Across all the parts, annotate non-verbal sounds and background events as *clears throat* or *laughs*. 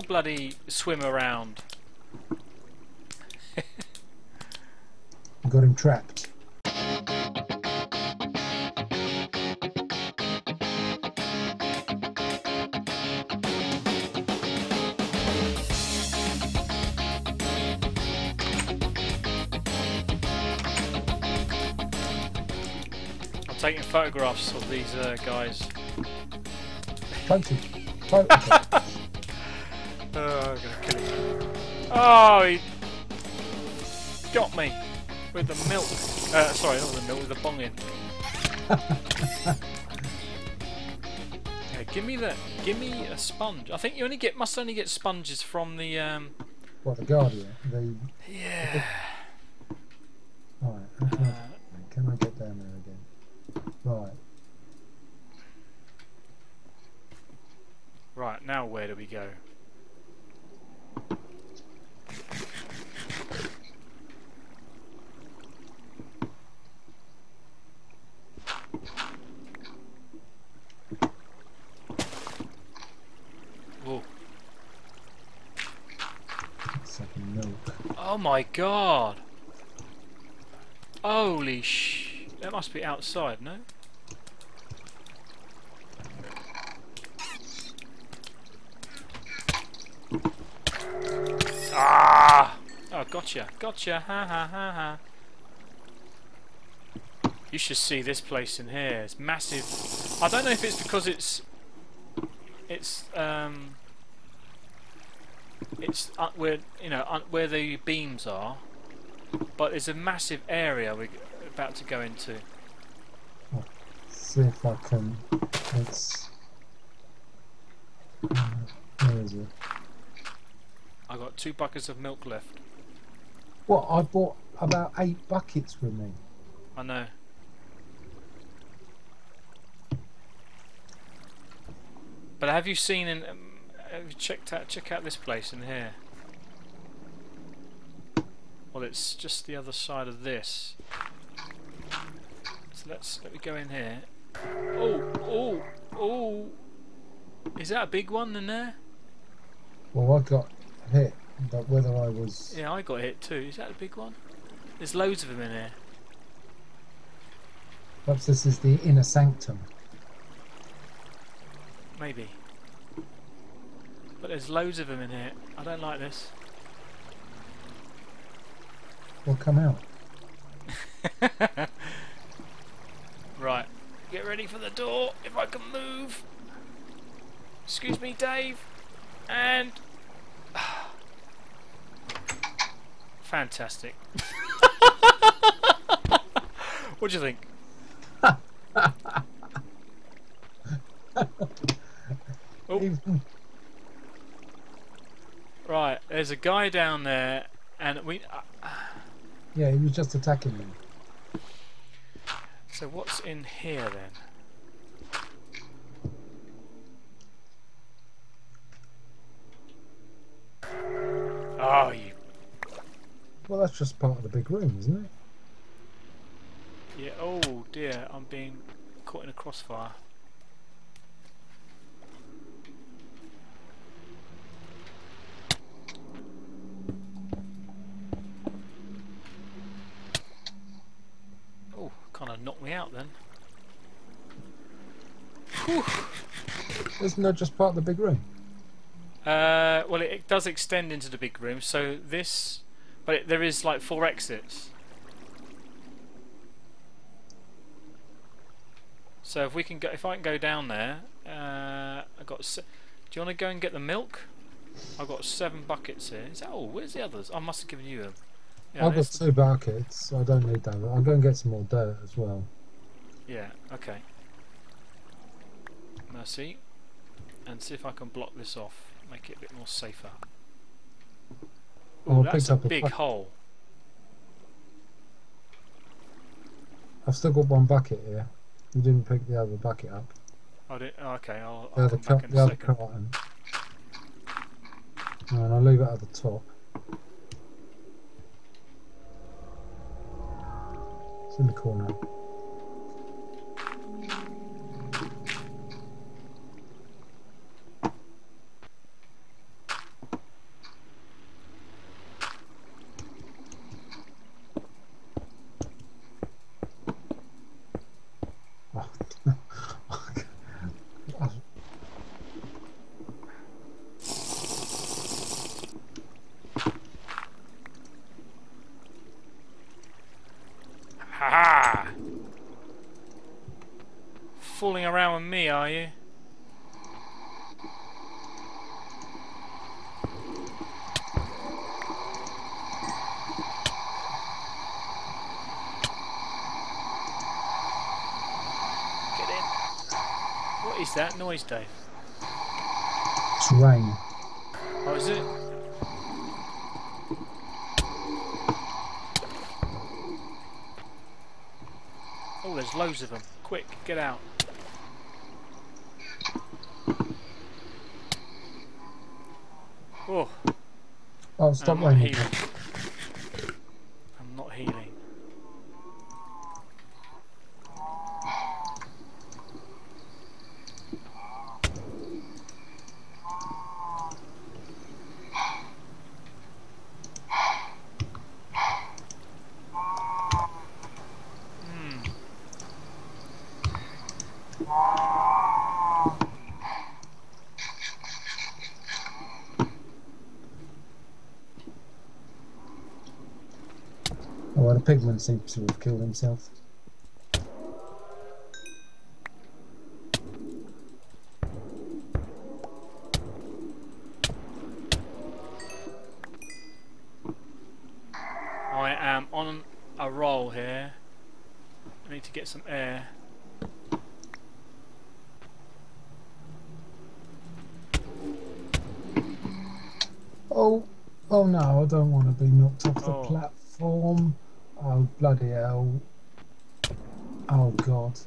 I'll bloody swim around. *laughs* Got him trapped. I'm taking photographs of these uh, guys. Photo. Photo. Oh, he got me with the milk. Uh, sorry, not with the milk, with the bonging. yeah, give me the, give me a sponge. I think you only get must only get sponges from the. Um, what, the Guardian? The... yeah. Right. how Can I, can I get down there again? Right. Right now, where do we go? Whoa. Second milk. Oh my god! Holy sh! That must be outside, no? Ah! Oh, gotcha, gotcha, ha ha ha ha. You should see this place in here. It's massive. I don't know if it's because it's it's um it's uh, where you know uh, where the beams are, but there's a massive area we're about to go into. See if I can. Uh, where is it? I got two buckets of milk left. What? I bought about eight buckets with me. I know. But have you seen in? Checked out? Check out this place in here. Well, it's just the other side of this. So let's let me go in here. Oh, oh, oh! Is that a big one in there? Well, I got hit, but whether I was. Yeah, I got hit too. Is that a big one? There's loads of them in here. Perhaps this is the inner sanctum. Maybe. But there's loads of them in here. I don't like this. Will come out. *laughs* right. Get ready for the door if I can move. Excuse me, Dave. And. *sighs* Fantastic. *laughs* what do you think? *laughs* Oh. Even- Right, there's a guy down there, and we. Uh, yeah, he was just attacking me. so what's in here then? Oh, you. Well, that's just part of the big room, isn't it? Yeah. Oh dear, I'm being caught in a crossfire. Kind of knocked me out then. Whew. Isn't that just part of the big room? Uh, well, it, it does extend into the big room. So this, but it, there is like four exits. So if we can go, if I can go down there, uh, I got. Se- Do you want to go and get the milk? I've got seven buckets here. Is that all? Where's the others? I must have given you them. Yeah, I've got the- two buckets. So I don't need that. I'll go and get some more dirt as well. yeah. Okay. Mercy, and see if I can block this off. Make it a bit more safer. Oh, Ooh, I that's a up a big hole. I've still got one bucket here. You didn't pick the other bucket up. I did, oh, okay, I'll, The I'll other, come back in the a other second. carton. And I'll leave it at the top. In the corner. Around with me, are you? Get in. What is that noise, Dave? It's rain. Oh, is it? Oh, there's loads of them. Quick, get out. Oh, Oh, stop I'm not raining. healing. I'm Oh, well, the pigman seems to have killed himself. I am on a roll here. I need to get some air. Oh, oh no, I don't want to be knocked off the Oh. platform. Oh, bloody hell. Oh, God.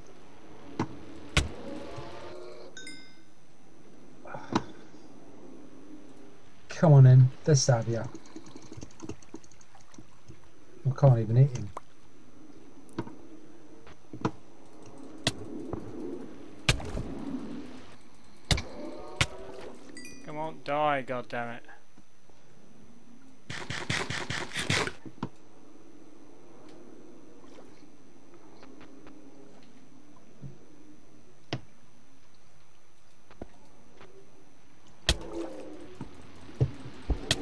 Come on in, have ya. I can't even hit him. Come on, die, God damn it!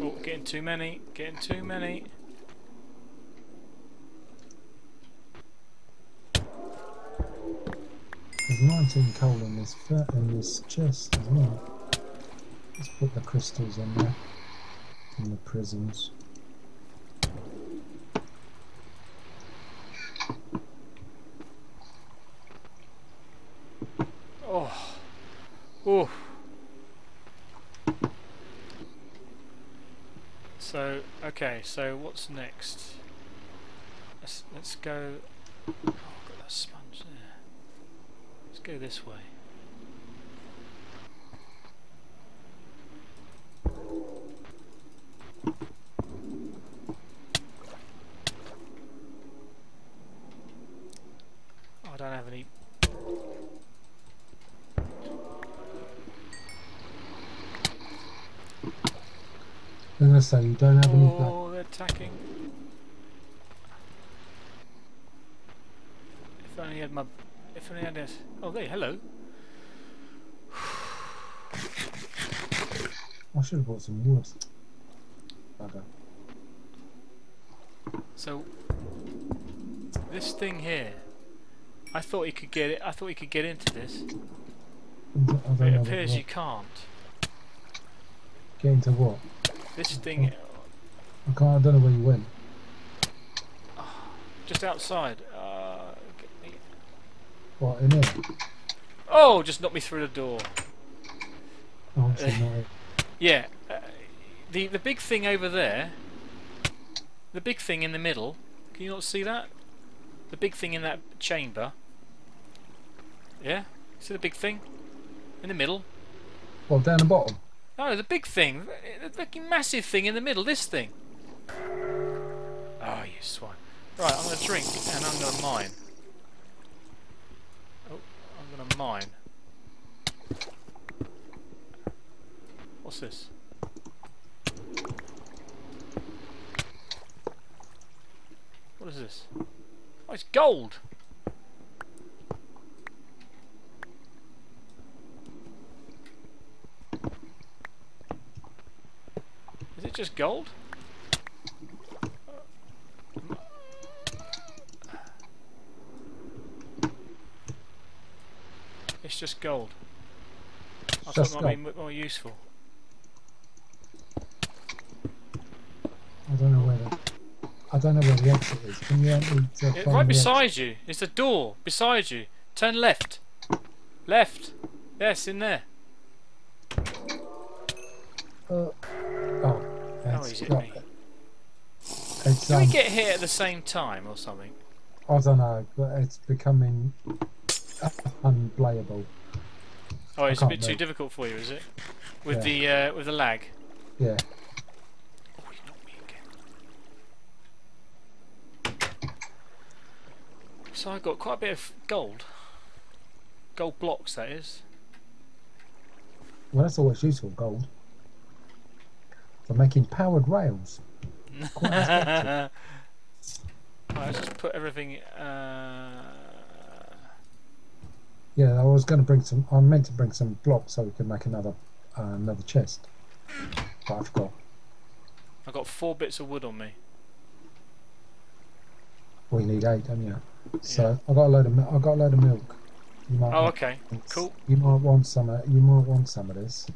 Oh, getting too many, getting too many. There's 19 coal in this, in this chest as well. Let's put the crystals in there. And the prisms. Oh, oh. So okay, so what's next? Let's let's go. Oh, I've got that sponge there. Let's go this way. I don't have any I'm gonna say you don't have any. Oh, they're attacking. If only I had my. If only I had this. Oh, there, hello. I should have bought some wood. Bugger. So, this thing here. I thought he could get it. I thought he could get into this. I But it appears you can't. Get into what? This thing, I can't. I don't know where you went. *sighs* just outside. Uh, get me- What in here? oh, just knocked me through the door. Oh. *laughs* Yeah, uh, the the big thing over there, the big thing in the middle. Can you not see that? The big thing in that chamber. Yeah, see the big thing in the middle. Well, down the bottom. Oh, no, the big thing, the fucking massive thing in the middle. This thing. Oh, you swine! Right, I'm gonna drink and I'm gonna mine. Oh, I'm gonna mine. What's this? What is this? Oh, it's gold! Is it just gold? It's just gold. I Just thought it might be more useful. I don't know where the I don't know where the exit is. Can you help me to find right the beside you. It's a door beside you. Turn left. Left. Yes, in there. Uh, it's he's hit me. It's Did we um, get hit at the same time or something? I don't know, but it's becoming unplayable. Oh, it's a can't bit too difficult for you, is it? With Yeah. the uh, with the lag. Yeah, Oh, he knocked me again. So I got quite a bit of gold. Gold blocks, that is. well, that's always useful. Gold for making powered rails. Quite *laughs* Right, let's just put everything. Uh, Yeah, I was going to bring some. I meant to bring some blocks so we could make another uh, another chest, but I forgot. I've got four bits of wood on me. We need eight, don't you? So I got a load of. I got a load of milk. You might. Oh, okay. Cool. You might want some. Of, you might want some of this.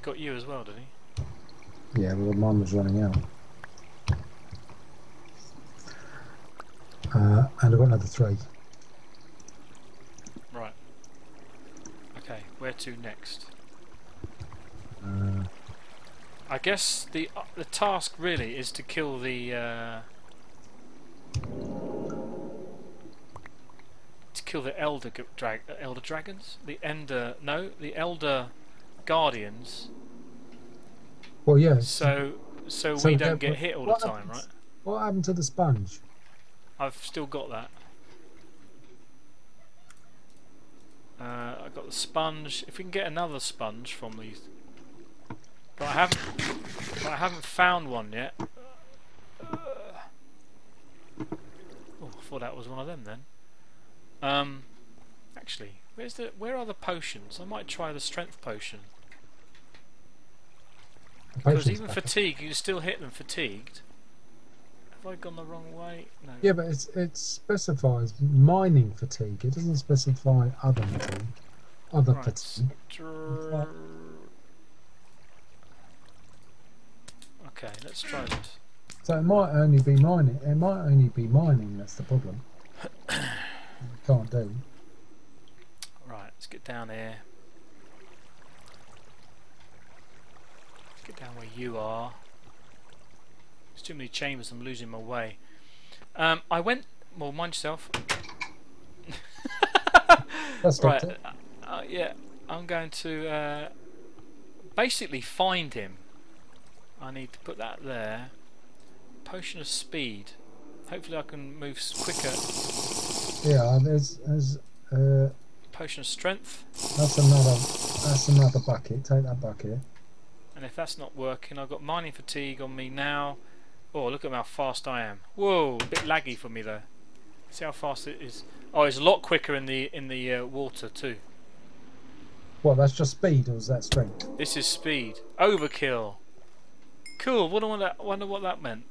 He got you as well, did he? Yeah, well, mine was running out. Uh, and I've got another three. Right. Okay, where to next? Uh, I guess the uh, the task really is to kill the uh, to kill the elder drag uh, elder dragons, the ender no, the elder guardians. well, yeah. So so, So we don't get hit all the time, happens- right? What happened to the sponge? I've still got that. Uh, I got the sponge. If we can get another sponge from these, but I haven't. But I haven't found one yet. Uh, oh, I thought that was one of them then. Um, actually, where's the? Where are the potions? I might try the strength potion because even back. fatigue, you still hit them fatigued. Have I gone the wrong way? No. Yeah, but it's, it specifies mining fatigue. It doesn't specify other fatigue. Other Right. fatigue. Str- Okay, let's try this. So it might only be mining. It might only be mining. That's the problem. *coughs* You can't do. Right, let's get down here. Let's get down where you are. There's too many chambers, I'm losing my way. Um, I went. Well, mind yourself. *laughs* That's right, uh, uh, yeah, I'm going to uh, basically find him. I need to put that there. Potion of speed. Hopefully, I can move quicker. Yeah, there's, there's uh, Potion of strength. that's another that's another bucket. Take that bucket. And if that's not working, I've got mining fatigue on me now. Oh, look at how fast I am. Whoa, a bit laggy for me though. See how fast it is. Oh, it's a lot quicker in the in the uh, water too. What? That's just speed, or is that strength? This is speed. Overkill. Cool. Wonder what that, wonder what that meant.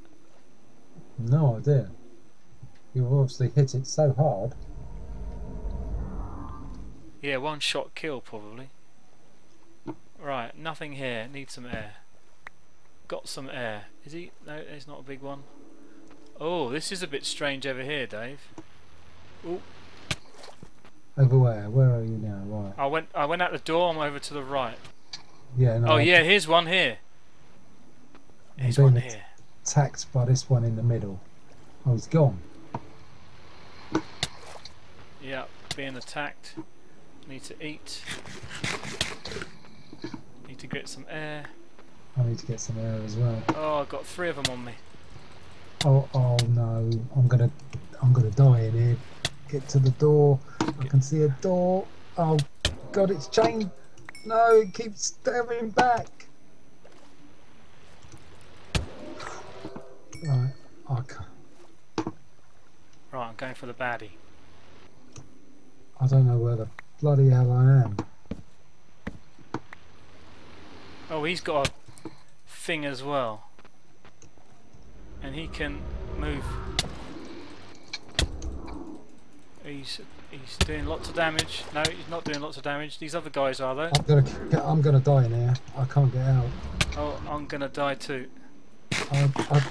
No idea. You obviously hit it so hard. Yeah, one shot kill probably. Right, nothing here. Need some air. Got some air. Is he? No, it's not a big one. Oh, this is a bit strange over here, Dave. Over where? Where are you now? Right. I went. I went out the door. I'm over to the right. Yeah. No, Oh I- yeah, here's one here. Here's one here. attacked by this one in the middle. Oh, he's gone. Yeah, being attacked. Need to eat. Need to get some air. I need to get some air as well. Oh, I've got three of them on me. Oh, oh no! I'm gonna, I'm gonna die in here. Get to the door. I can see a door. Oh, God! It's chained. No, it keeps stabbing back. Right. I can't. Right, I'm going for the baddie. I don't know where the bloody hell I am. Oh, he's got a thing as well. And he can move. He's he's doing lots of damage. No, he's not doing lots of damage. These other guys are though. I'm gonna get, I'm gonna die in here. I can't get out. Oh, I'm gonna die too. I, I,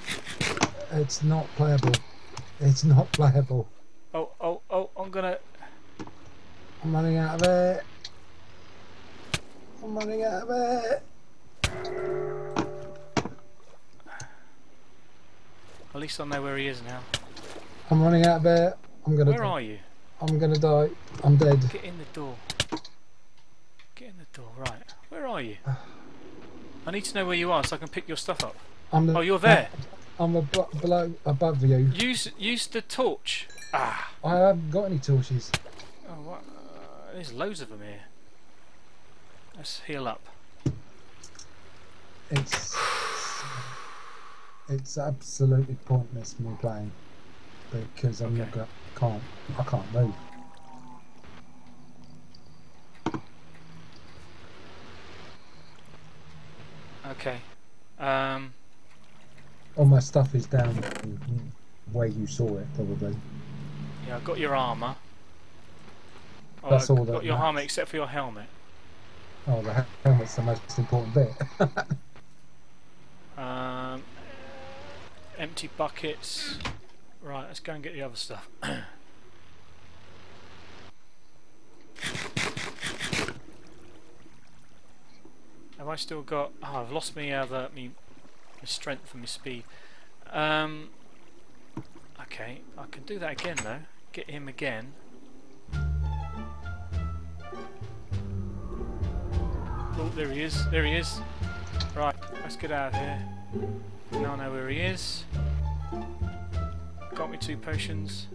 it's not playable. It's not playable. Oh, oh, oh! I'm gonna. I'm running out of it. I'm running out of air. At least I know where he is now. I'm running out of air. I'm gonna. Where are you? I'm gonna die. I'm dead. Get in the door. Get in the door. Right. Where are you? I need to know where you are so I can pick your stuff up. I'm the, Oh, you're there. I'm abo- below, above you. Use use the torch. Ah. I haven't got any torches. Oh, what? Uh, there's loads of them here. Let's heal up. It's it's absolutely pointless me playing because I'm not Okay. go- can't I can't move. Okay. Um. All my stuff is down where you saw it probably. Yeah, I've got your armour. Oh, That's I've all got your armour except for your helmet. Oh, the helmet's the most important bit. *laughs* Um, empty buckets. Right, let's go and get the other stuff. *clears throat* Have I still got? Oh, I've lost me other me, my strength and my speed. Um, okay, I can do that again though. Get him again. Oh, there he is. There he is. Right, let's get out of here. Now I know where he is. Got me two potions.